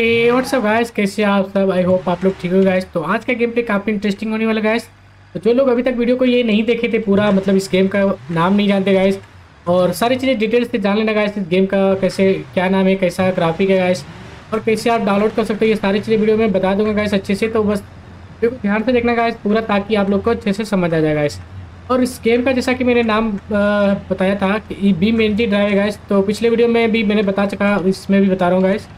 ए WhatsApp guys कैसे आप सब? आई होप आप लोग ठीक हो गाइस तो आज का गेम पे काफ़ी इंटरेस्टिंग होने वाला गाइस तो जो लोग अभी तक वीडियो को ये नहीं देखे थे पूरा मतलब इस गेम का नाम नहीं जानते गाइस और सारी चीज़ें डिटेल्स से जान लेना गाइस इस गेम का कैसे, क्या नाम है, कैसा ग्राफिक है गाइस और कैसे आप डाउनलोड कर सकते हो ये सारी चीज़ें वीडियो में बता दूँगा गाइस अच्छे से. तो बस ध्यान से देखना गाइस पूरा, ताकि आप लोग को अच्छे से समझ आ जाए गाइस और इस गेम का जैसा कि मैंने नाम बताया था कि बी मेनजी ड्राइव है गाइस तो पिछले वीडियो में भी मैंने बता चुका, इसमें भी बता रहा हूँ गाइस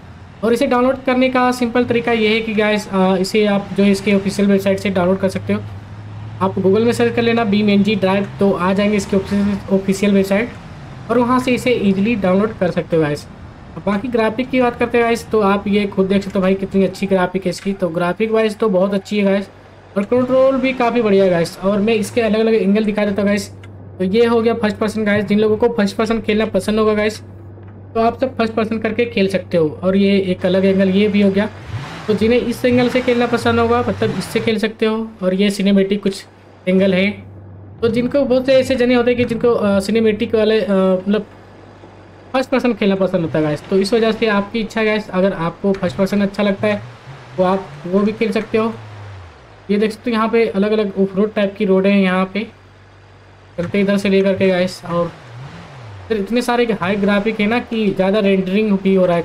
और इसे डाउनलोड करने का सिंपल तरीका ये है कि गाइस इसे आप जो इसके ऑफिशियल वेबसाइट से डाउनलोड कर सकते हो। आप गूगल में सर्च कर लेना बी मेन जी ड्राइव तो आ जाएँगे इसके ऑफिशियल वेबसाइट और वहाँ से इसे ईजिली डाउनलोड कर सकते हो गाइस बाकी ग्राफिक की बात करते हैं गाइस तो आप ये खुद देख सकते हो भाई कितनी अच्छी ग्राफिक है इसकी। तो ग्राफिक वाइज तो बहुत अच्छी है गाइस और कंट्रोल भी काफ़ी बढ़िया है गाइस और मैं इसके अलग अलग एंगल दिखा देता हूँ गाइस तो ये हो गया फ़र्स्ट पर्सन गाइस जिन लोगों को फ़र्स्ट पर्सन खेलना पसंद होगा गाइस तो आप सब फ़र्स्ट पर्सन करके खेल सकते हो। और ये एक अलग एंगल ये भी हो गया। तो जिन्हें इस एंगल से खेलना पसंद होगा मतलब इससे खेल सकते हो। और ये सिनेमेटिक कुछ एंगल है। तो जिनको बहुत से ऐसे जने होते हैं कि जिनको सिनेमेटिक वाले मतलब फ़र्स्ट पर्सन खेलना पसंद होता है गैस तो इस वजह से आपकी इच्छा गैस अगर आपको फ़र्स्ट पर्सन अच्छा लगता है तो आप वो भी खेल सकते हो। ये देख सकते हो, यहाँ पे अलग अलग ऑफ़ रोड टाइप की रोड है यहाँ पे। चलते इधर से लेकर के गैस और फिर इतने सारे हाई ग्राफिक है ना कि ज़्यादा रेंडरिंग भी हो रहा है।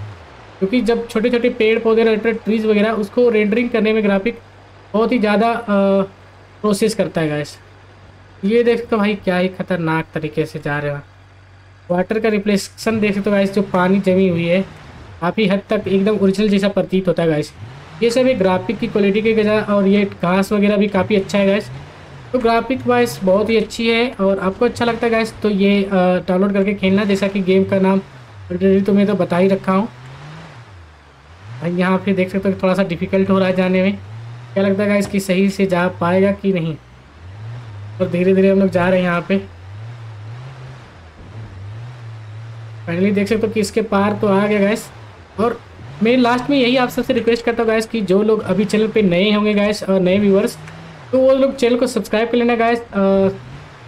क्योंकि जब छोटे छोटे पेड़ पौधे रिलेटेड ट्रीज वगैरह, उसको रेंडरिंग करने में ग्राफिक बहुत ही ज़्यादा प्रोसेस करता है गैस ये देख तो भाई क्या ही खतरनाक तरीके से जा रहे हैं। वाटर का रिफ्लेक्शन देख सकते हो जो पानी जमी हुई है। काफ़ी हद तक एकदम ओरिजिनल जैसा प्रतीत होता है गाइस ये सब एक ग्राफिक की क्वालिटी के और ये घास वगैरह भी काफ़ी अच्छा है गैस तो ग्राफिक वाइज बहुत ही अच्छी है और आपको अच्छा लगता है गैस तो ये डाउनलोड करके खेलना, जैसा कि गेम का नाम ऑलरेडी तो मैं तो बता ही रखा हूँ। भाई यहाँ पे देख सकते हो थोड़ा सा डिफ़िकल्ट हो रहा है जाने में। क्या लगता है गैस कि सही से जा पाएगा कि नहीं? और धीरे धीरे हम लोग जा रहे हैं यहाँ पे। फाइनली देख सकते हो कि इसके पार तो आ गया गैस और मैं लास्ट में यही आप सबसे रिक्वेस्ट करता हूँ गैस कि जो लोग अभी चैनल पे नए होंगे गैस और नए व्यूवर्स तो वो लोग चैनल को सब्सक्राइब कर लेना गाइस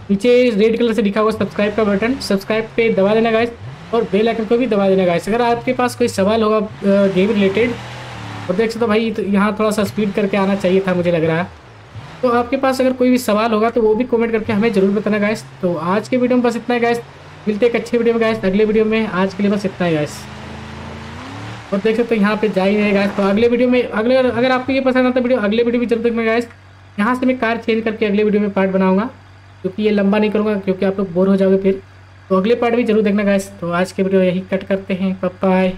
नीचे रेड कलर से लिखा हुआ सब्सक्राइब का बटन सब्सक्राइब पे दबा देना गाइस और बेल आइकन को भी दबा देना गाइस अगर आपके पास कोई सवाल होगा गेम रिलेटेड और देख सकते हो भाई तो यहाँ थोड़ा सा स्पीड करके आना चाहिए था, मुझे लग रहा है. तो आपके पास अगर कोई भी सवाल होगा तो वो भी कमेंट करके हमें ज़रूर बताना गाइस तो आज के वीडियो में बस इतना है गाइस मिलते एक अच्छे वीडियो में गाइस अगले वीडियो में आज के लिए बस इतना है गाइस और देख सकते हो यहाँ पे जा ही रहे गाइस तो अगले वीडियो में, अगले, अगर आपको ये पसंद आता वीडियो, अगले वीडियो भी ज़रूर देखना गाइस यहाँ से मैं कार चेंज करके अगले वीडियो में पार्ट बनाऊँगा क्योंकि ये लंबा नहीं करूँगा, क्योंकि आप लोग बोर हो जाओगे फिर। तो अगले पार्ट भी ज़रूर देखना गाइस तो आज के वीडियो यही कट करते हैं। बाय